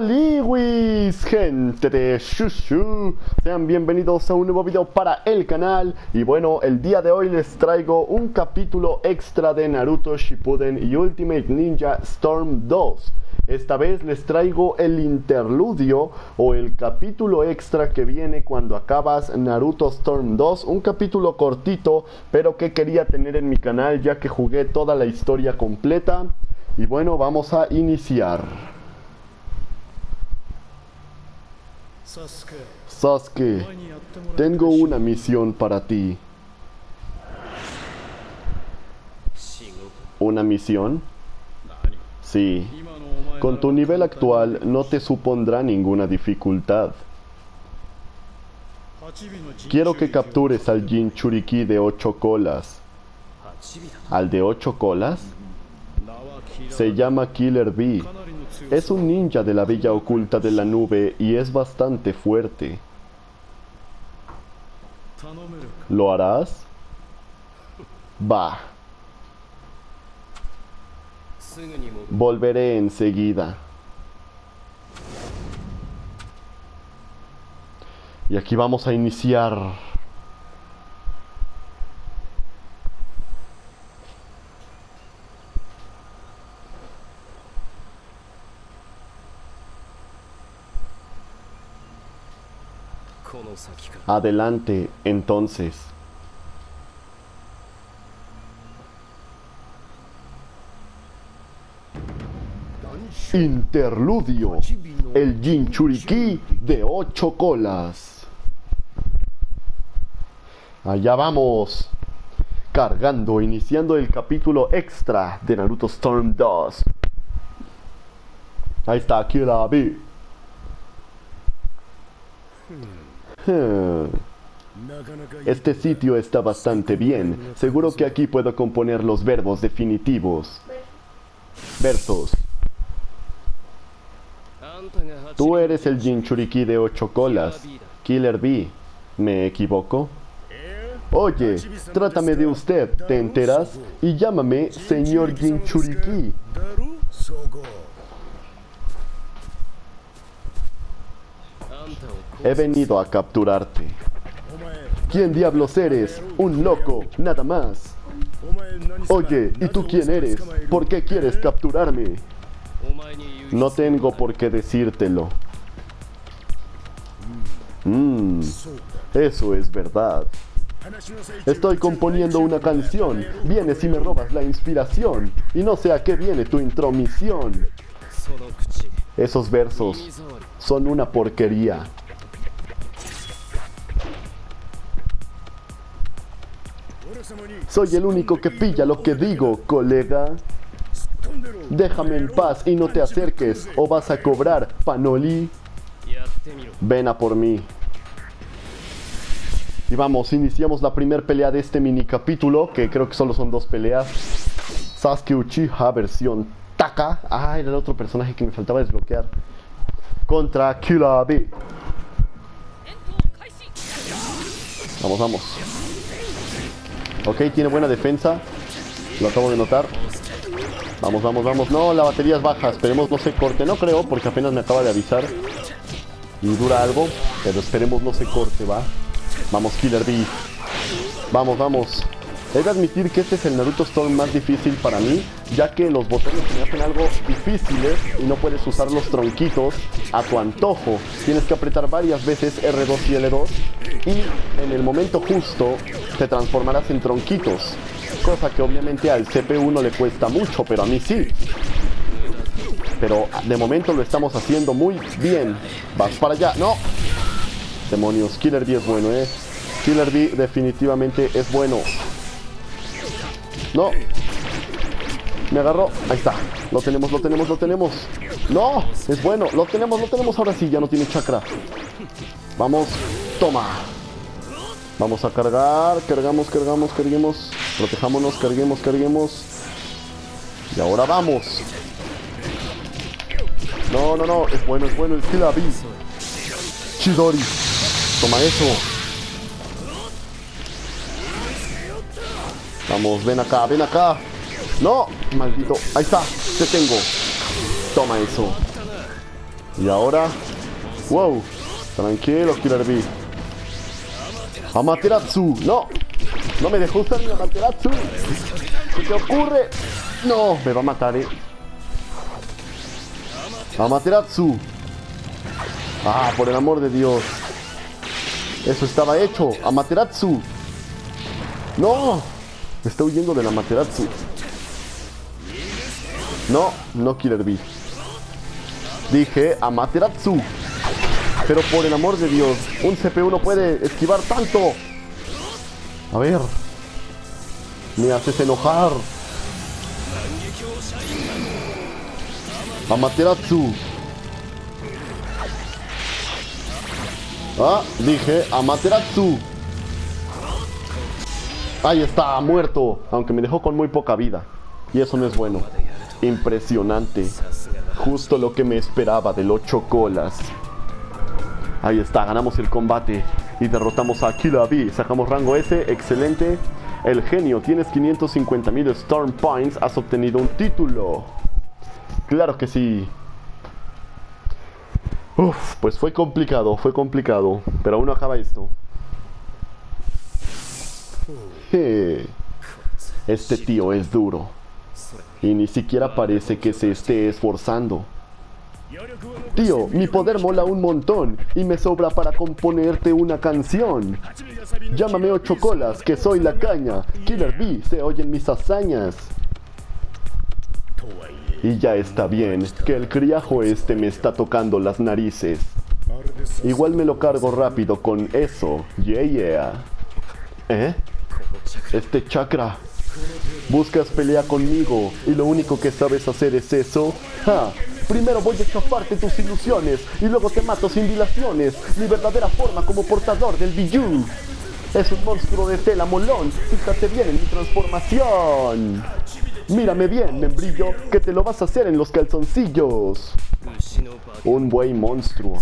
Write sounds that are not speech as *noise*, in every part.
Liwis, gente de Shushu, sean bienvenidos a un nuevo video para el canal y bueno, el día de hoy les traigo un capítulo extra de Naruto Shippuden y Ultimate Ninja Storm 2 esta vez les traigo el interludio o el capítulo extra que viene cuando acabas Naruto Storm 2. Un capítulo cortito, pero que quería tener en mi canal ya que jugué toda la historia completa. Y bueno, vamos a iniciar. Sasuke, tengo una misión para ti. ¿Una misión? Sí. Con tu nivel actual no te supondrá ninguna dificultad. Quiero que captures al Jinchuriki de ocho colas. ¿Al de ocho colas? Se llama Killer Bee. Es un ninja de la villa oculta de la nube y es bastante fuerte. ¿Lo harás? Va. Volveré enseguida. Y aquí vamos a iniciar. Adelante, entonces. Interludio. El Jinchuriki de ocho colas. Allá vamos. Cargando, iniciando el capítulo extra de Naruto Storm 2. Ahí está, aquí la vi. Este sitio está bastante bien. Seguro que aquí puedo componer los verbos definitivos. Versos. Tú eres el Jinchuriki de ocho colas, Killer Bee. ¿Me equivoco? Oye, trátame de usted, ¿te enteras? Y llámame señor Jinchuriki. He venido a capturarte. ¿Quién diablos eres? Un loco, nada más. Oye, ¿y tú quién eres? ¿Por qué quieres capturarme? No tengo por qué decírtelo. Mmm, eso es verdad. Estoy componiendo una canción. Vienes y me robas la inspiración. Y no sé a qué viene tu intromisión. Esos versos son una porquería. Soy el único que pilla lo que digo, colega. Déjame en paz y no te acerques o vas a cobrar, Panoli. Ven a por mí. Y vamos, iniciamos la primera pelea de este mini capítulo, que creo que solo son dos peleas. Sasuke Uchiha versión Taka. Ah, era el otro personaje que me faltaba desbloquear. Contra Killer B. Vamos, vamos. Ok, tiene buena defensa. Lo acabo de notar. Vamos, vamos, vamos. No, la batería es baja. Esperemos no se corte. No creo, porque apenas me acaba de avisar. Y dura algo. Pero esperemos no se corte, ¿va? Vamos, Killer Bee. Vamos, vamos. He de admitir que este es el Naruto Storm más difícil para mí, ya que los botones me hacen algo difíciles y no puedes usar los tronquitos a tu antojo. Tienes que apretar varias veces R2 y L2 y en el momento justo te transformarás en tronquitos cosa que obviamente al CPU no le cuesta mucho, pero a mí sí. Pero de momento lo estamos haciendo muy bien. Vas para allá. ¡No! Demonios, Killer B es bueno, ¿eh? Killer B definitivamente es bueno. ¡No! Me agarró. Ahí está. Lo tenemos, lo tenemos, lo tenemos. ¡No! Es bueno. Lo tenemos, lo tenemos. Ahora sí, ya no tiene chakra. Vamos. Toma. Vamos a cargar, cargamos, cargamos, carguemos. Protejámonos, carguemos, carguemos. Y ahora vamos. No, no, no. Es bueno, es bueno el Kill Chidori. Toma eso. Vamos, ven acá, ven acá. No, maldito. Ahí está. Te tengo. Toma eso. Y ahora... ¡Wow! Tranquilo, Killer B. Amaterasu. No. No me dejó usar mi Amaterasu. ¿Qué te ocurre? No, me va a matar, eh. Amaterasu. Ah, por el amor de Dios. Eso estaba hecho. Amaterasu. No. Está huyendo de la Amaterasu. No, no Killer B. Dije Amaterasu. Pero por el amor de Dios, un CPU no puede esquivar tanto. A ver. Me haces enojar. Amaterasu. Ah, dije Amaterasu. Ahí está, muerto. Aunque me dejó con muy poca vida. Y eso no es bueno. Impresionante. Justo lo que me esperaba del 8 colas. Ahí está, ganamos el combate y derrotamos a Killer B. Sacamos rango S, excelente. El genio, tienes 550.000 Storm Points, has obtenido un título. Claro que sí. Uf, pues fue complicado, fue complicado. Pero aún no acaba esto. *laughs* Este tío es duro. Y ni siquiera parece que se esté esforzando. Tío, mi poder mola un montón y me sobra para componerte una canción. Llámame ocho colas, que soy la caña. Killer B, se oyen mis hazañas. Y ya está bien, que el criajo este me está tocando las narices. Igual me lo cargo rápido con eso, yeah yeah. ¿Eh? Este chakra. Buscas pelea conmigo y lo único que sabes hacer es eso. ¡Ja! Primero voy a chafarte tus ilusiones y luego te mato sin dilaciones. Mi verdadera forma como portador del Biju. Es un monstruo de tela molón. Fíjate bien en mi transformación. Mírame bien, membrillo, que te lo vas a hacer en los calzoncillos. Un buey monstruo.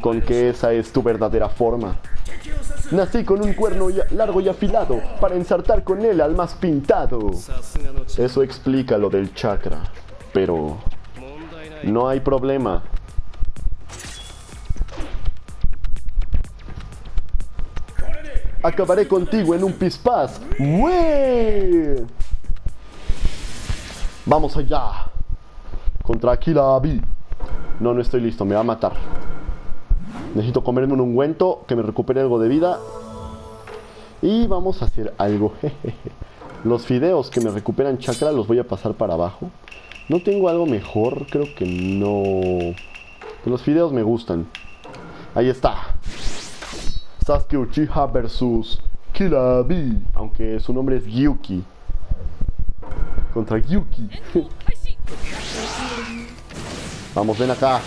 Con que esa es tu verdadera forma. Nací con un cuerno largo y afilado para ensartar con él al más pintado. Eso explica lo del chakra. Pero no hay problema. Acabaré contigo en un pispás. ¡Wee! Vamos allá. Contra Aquila B. No, no estoy listo. Me va a matar. Necesito comerme un ungüento que me recupere algo de vida. Y vamos a hacer algo. *laughs* Los fideos que me recuperan chakra los voy a pasar para abajo. No tengo algo mejor, creo que no. los fideos me gustan. Ahí está. Sasuke Uchiha versus B. Aunque su nombre es Gyuki. Contra Gyuki. Vamos, ven acá.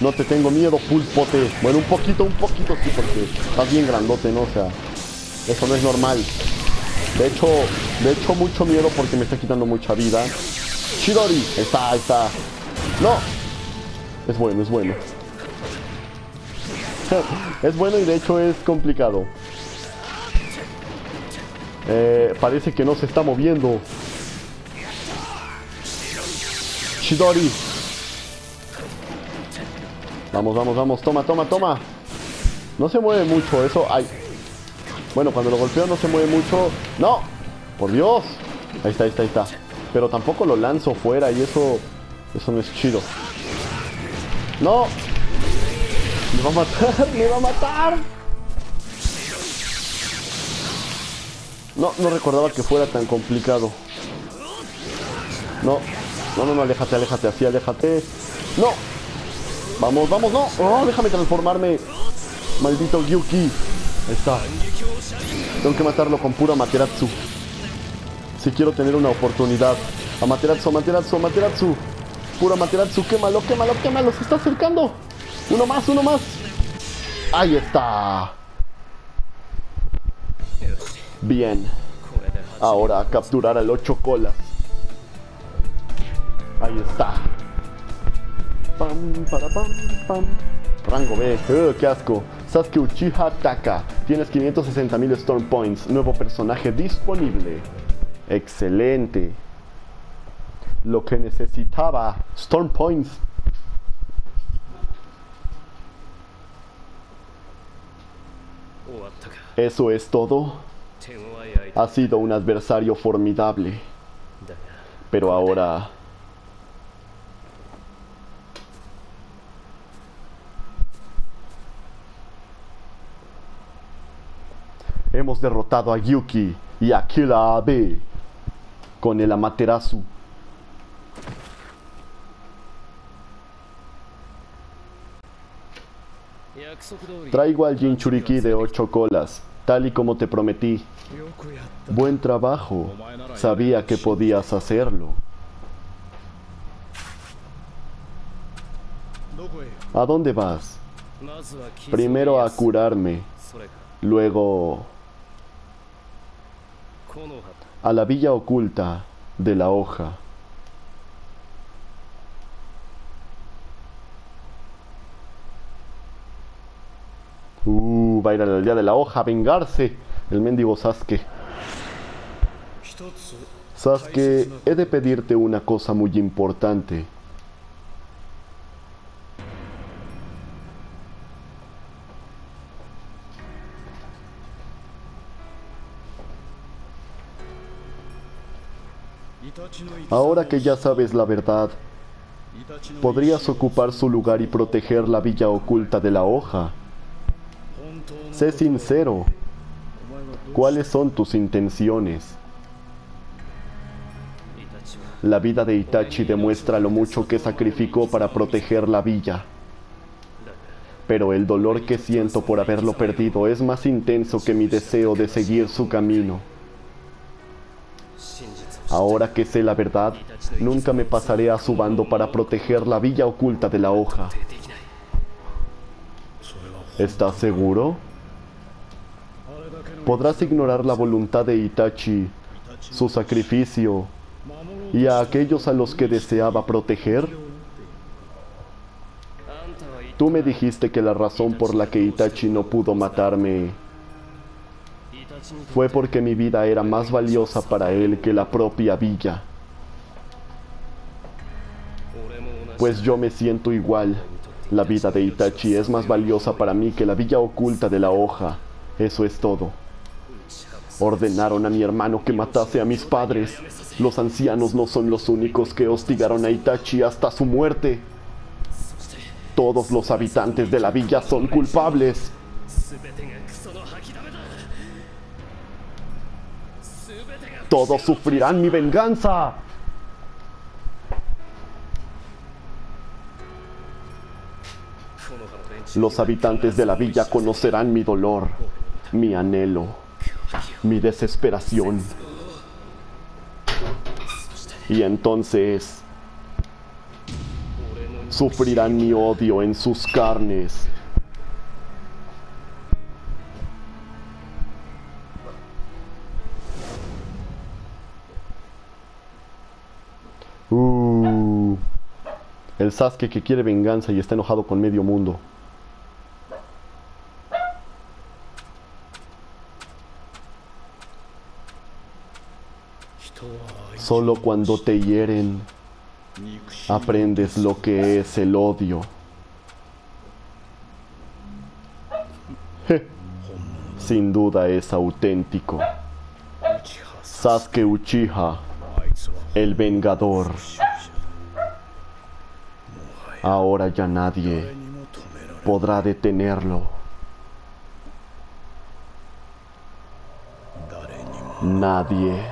No te tengo miedo, pulpote. Bueno, un poquito, un poquito sí, porque estás bien grandote, ¿no? O sea, eso no es normal. De hecho, de hecho mucho miedo porque me está quitando mucha vida. Shidori. Está, está. No. Es bueno, es bueno. *laughs* es bueno y de hecho es complicado. Eh, parece que no se está moviendo. Shidori. Vamos, vamos, vamos. Toma, toma, toma. No se mueve mucho. Eso, ay. Bueno, cuando lo golpeo no se mueve mucho. ¡No! ¡Por Dios! Ahí está, ahí está, ahí está. Pero tampoco lo lanzo fuera y eso... Eso no es chido. ¡No! ¡Me va a matar! *laughs* ¡Me va a matar! No, no recordaba que fuera tan complicado. No. No, no, no, aléjate, aléjate, así, aléjate. ¡No! Vamos, vamos, no. Oh, déjame transformarme. Maldito Gyuki. Ahí está. Tengo que matarlo con pura Materatsu si quiero tener una oportunidad. Amaterasu, Amaterasu, Amaterasu. Puro Amaterasu, quémalo, quémalo, quémalo. Se está acercando. Uno más, uno más. Ahí está. Bien. Ahora capturar al 8 colas. Ahí está. Rango B, uh, qué asco. Sasuke Uchiha Taka, tienes 560.000 Storm Points, nuevo personaje disponible. Excelente. Lo que necesitaba, Storm Points. Eso es todo. Ha sido un adversario formidable. Pero ahora Hemos derrotado a Yuki y a Killa Abe con el Amaterasu. Traigo al Jinchuriki de ocho colas, tal y como te prometí. Buen trabajo. Sabía que podías hacerlo. ¿A dónde vas? Primero a curarme, luego a la villa oculta de la hoja. Uh, va a ir al día de la hoja a vengarse el mendigo Sasuke. Sasuke, he de pedirte una cosa muy importante. Ahora que ya sabes la verdad, podrías ocupar su lugar y proteger la villa oculta de la hoja. Sé sincero. ¿Cuáles son tus intenciones? La vida de Itachi demuestra lo mucho que sacrificó para proteger la villa. Pero el dolor que siento por haberlo perdido es más intenso que mi deseo de seguir su camino. Ahora que sé la verdad, nunca me pasaré a su bando para proteger la villa oculta de la hoja. ¿Estás seguro? Podrás ignorar la voluntad de Itachi, su sacrificio y a aquellos a los que deseaba proteger. Tú me dijiste que la razón por la que Itachi no pudo matarme fue porque mi vida era más valiosa para él que la propia villa. Pues yo me siento igual. La vida de Itachi es más valiosa para mí que la villa oculta de la hoja. Eso es todo. Ordenaron a mi hermano que matase a mis padres. Los ancianos no son los únicos que hostigaron a Itachi hasta su muerte. Todos los habitantes de la villa son culpables. Todos sufrirán mi venganza. Los habitantes de la villa conocerán mi dolor, mi anhelo, mi desesperación. Y entonces sufrirán mi odio en sus carnes. Sasuke que quiere venganza y está enojado con medio mundo. Solo cuando te hieren aprendes lo que es el odio. Sin duda es auténtico. Sasuke Uchiha, el vengador. Ahora ya nadie podrá detenerlo. Nadie.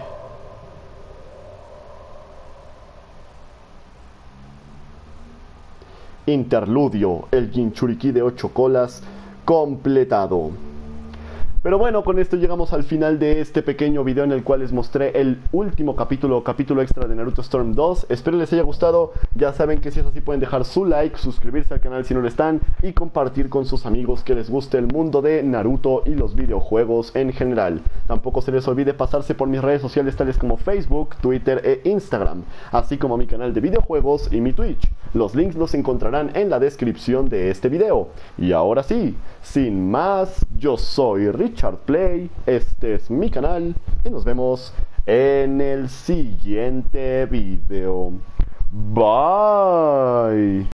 Interludio, el Jinchuriki de 8 colas completado. Pero bueno, con esto llegamos al final de este pequeño video en el cual les mostré el último capítulo, capítulo extra de Naruto Storm 2. Espero les haya gustado. Ya saben que si es así pueden dejar su like, suscribirse al canal si no lo están y compartir con sus amigos que les guste el mundo de Naruto y los videojuegos en general. Tampoco se les olvide pasarse por mis redes sociales tales como Facebook, Twitter e Instagram, así como mi canal de videojuegos y mi Twitch. Los links los encontrarán en la descripción de este video. Y ahora sí, sin más, yo soy Richard Play, este es mi canal y nos vemos en el siguiente video. Bye.